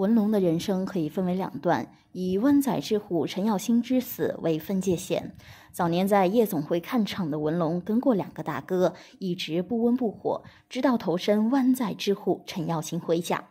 文龙的人生可以分为两段，以湾仔之虎陈耀兴之死为分界线。早年在夜总会看场的文龙，跟过两个大哥，一直不温不火，直到投身湾仔之虎陈耀兴麾下。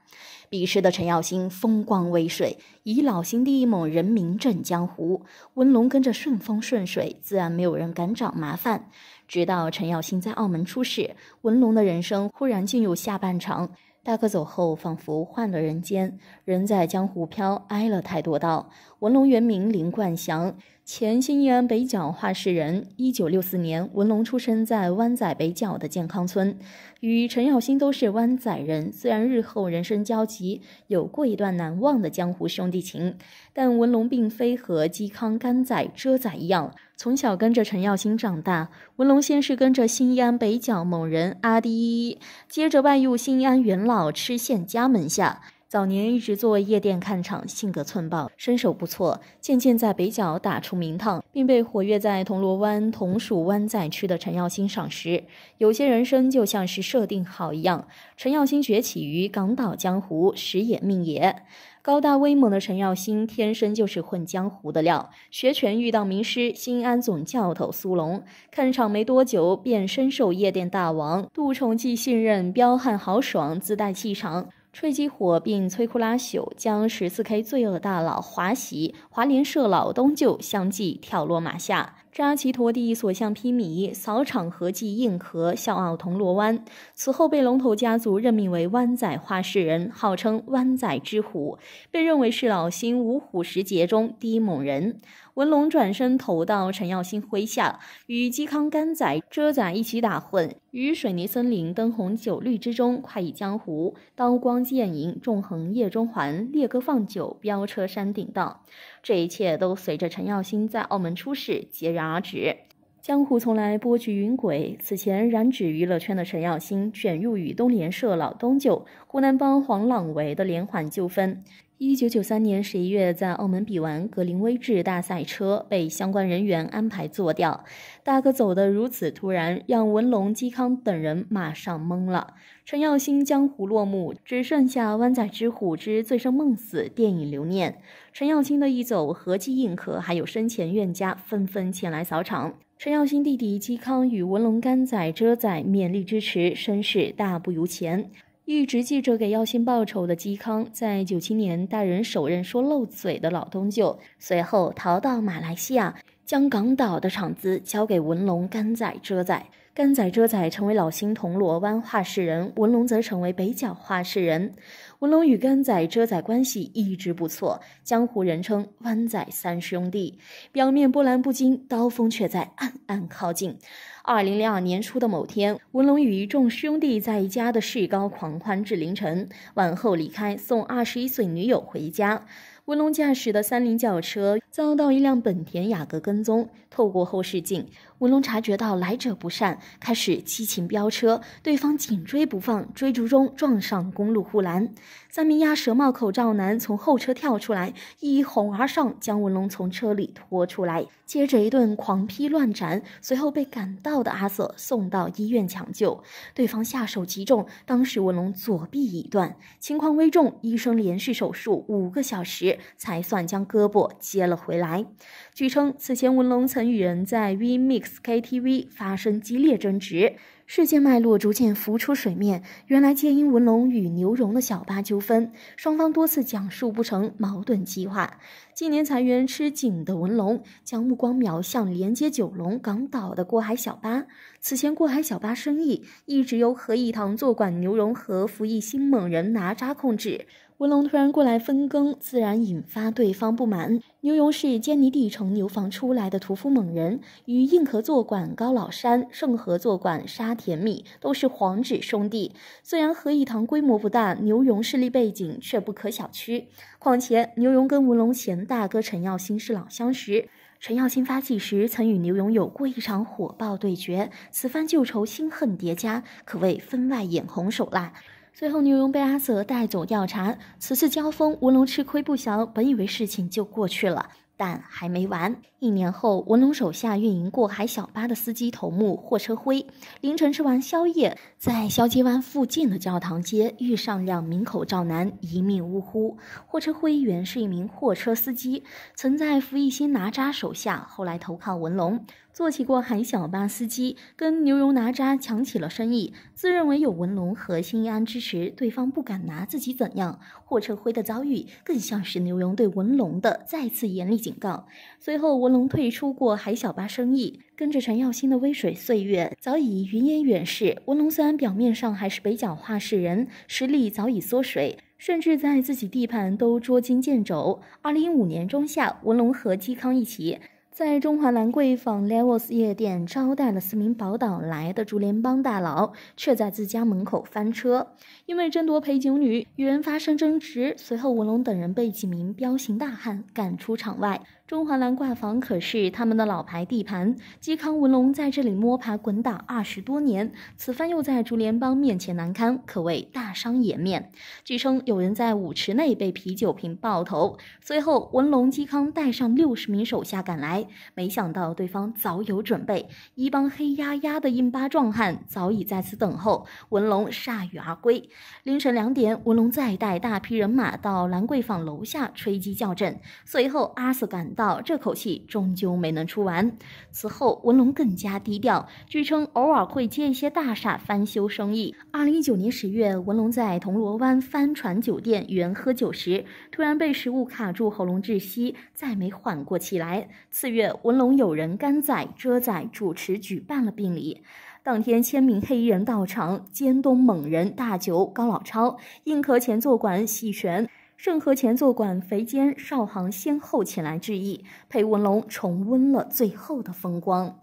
彼时的陈耀兴风光威水，以老兴第一猛人名震江湖。文龙跟着顺风顺水，自然没有人敢找麻烦。直到陈耀兴在澳门出事，文龙的人生忽然进入下半场。大哥走后，仿佛换了人间，人在江湖飘，挨了太多刀。文龙原名林冠祥。前新义安北角画室人，一九六四年，文龙出生在湾仔北角的健康村，与陈耀兴都是湾仔人。虽然日后人生交集，有过一段难忘的江湖兄弟情，但文龙并非和嵇康、甘仔、遮仔一样，从小跟着陈耀兴长大。文龙先是跟着新安北角某人阿迪，接着拜入新安元老吃线家门下。早年一直做夜店看场，性格寸暴，身手不错，渐渐在北角打出名堂，并被活跃在铜锣湾同属湾仔区的陈耀兴赏识。有些人生就像是设定好一样，陈耀兴崛起于港岛江湖，时也命也。高大威猛的陈耀兴，天生就是混江湖的料。学拳遇到名师新安总教头苏龙，看场没多久便深受夜店大王杜崇记信任，彪悍豪爽，自带气场。吹击火并摧枯拉朽，将十四 K 罪恶大佬华喜、华联社老东就相继跳落马下，扎旗陀地，所向披靡，扫场合计硬核，笑傲铜锣湾。此后被龙头家族任命为湾仔画室人，号称湾仔之虎，被认为是老星五虎十杰中第一猛人。文龙转身投到陈耀兴麾下，与嵇康、甘仔、遮仔一起打混，于水泥森林、灯红酒绿之中快意江湖，刀光剑影，纵横夜中环，猎歌放酒，飙车山顶道。这一切都随着陈耀兴在澳门出事截然而止。江湖从来波谲云诡，此前染指娱乐圈的陈耀星卷入与东联社老东九、湖南帮黄朗维的连环纠纷。一九九三年十一月，在澳门比完格林威治大赛车，被相关人员安排坐掉。大哥走得如此突然，让文龙、嵇康等人马上懵了。陈耀兴江湖落幕，只剩下《湾仔之虎之醉生梦死》电影留念。陈耀兴的一走，合计硬壳还有生前怨家纷纷前来扫场。陈耀兴弟弟嵇康与文龙、甘仔、遮仔勉力支持，声势大不如前。一直记着给耀星报仇的嵇康，在九七年带人手刃说漏嘴的老东舅，随后逃到马来西亚，将港岛的场子交给文龙、甘仔、遮仔。甘仔、遮仔成为老兴铜锣湾画室人，文龙则成为北角画室人。文龙与甘仔、遮仔关系一直不错，江湖人称“湾仔三兄弟”。表面波澜不惊，刀锋却在暗暗靠近。二零零二年初的某天，文龙与一众兄弟在一家的市高狂欢至凌晨，晚后离开，送二十一岁女友回家。文龙驾驶的三菱轿车遭到一辆本田雅阁跟踪，透过后视镜，文龙察觉到来者不善，开始激情飙车，对方紧追不放，追逐中撞上公路护栏，三名鸭舌帽口罩男从后车跳出来，一哄而上，将文龙从车里拖出来，接着一顿狂劈乱斩，随后被赶到的阿瑟送到医院抢救，对方下手极重，当时文龙左臂已断，情况危重，医生连续手术五个小时。才算将胳膊接了回来。据称，此前文龙曾与人在 V Mix KTV 发生激烈争执，事件脉络逐渐浮出水面。原来皆因文龙与牛荣的小巴纠纷，双方多次讲述不成，矛盾激化。近年裁员吃紧的文龙，将目光瞄向连接九龙港岛的过海小巴。此前过海小巴生意一直由何义堂坐管，牛荣和服役新猛人拿扎控制。文龙突然过来分羹，自然引发对方不满。牛荣是坚尼地城牛房出来的屠夫猛人，与硬核作馆高老山、盛和作馆沙田米都是皇指兄弟。虽然何义堂规模不大，牛荣势力背景却不可小觑。况且牛荣跟文龙前大哥陈耀兴是老相识，陈耀兴发迹时曾与牛勇有过一场火爆对决，此番旧仇新恨叠加，可谓分外眼红手辣。最后，牛勇被阿泽带走调查。此次交锋，吴龙吃亏不小，本以为事情就过去了，但还没完。一年后，文龙手下运营过海小巴的司机头目货车辉，凌晨吃完宵夜，在肖街湾附近的教堂街遇上两名口罩男一命呜呼。货车辉原是一名货车司机，曾在福义新拿扎手下，后来投靠文龙。做起过海小巴司机，跟牛油哪吒抢起了生意，自认为有文龙和新安支持，对方不敢拿自己怎样。货车辉的遭遇更像是牛油对文龙的再次严厉警告。随后，文龙退出过海小巴生意，跟着陈耀新的微水岁月早已云烟远逝。文龙虽然表面上还是北角话事人，实力早已缩水，甚至在自己地盘都捉襟见肘。二零一五年中夏，文龙和嵇康一起。在中华兰桂坊 Levels 夜店招待了四名宝岛来的竹联帮大佬，却在自家门口翻车，因为争夺陪酒女与人发生争执。随后，文龙等人被几名彪形大汉赶出场外。中华蓝挂坊可是他们的老牌地盘，嵇康文龙在这里摸爬滚打二十多年，此番又在竹联帮面前难堪，可谓大伤颜面。据称有人在舞池内被啤酒瓶爆头，随后文龙、嵇康带上六十名手下赶来，没想到对方早有准备，一帮黑压压的印巴壮汉早已在此等候，文龙铩羽而归。凌晨两点，文龙再带大批人马到兰桂坊楼下吹鸡叫阵，随后阿 Sir 赶。到这口气终究没能出完。此后，文龙更加低调，据称偶尔会接一些大厦翻修生意。二零一九年十月，文龙在铜锣湾帆船酒店与人喝酒时，突然被食物卡住喉咙窒息，再没缓过气来。次月，文龙有人甘仔遮仔主持举办了病礼，当天千名黑衣人到场，尖东猛人大酒高老超、硬壳前座管喜玄。盛和前坐馆肥坚、少行先后前来致意，裴文龙重温了最后的风光。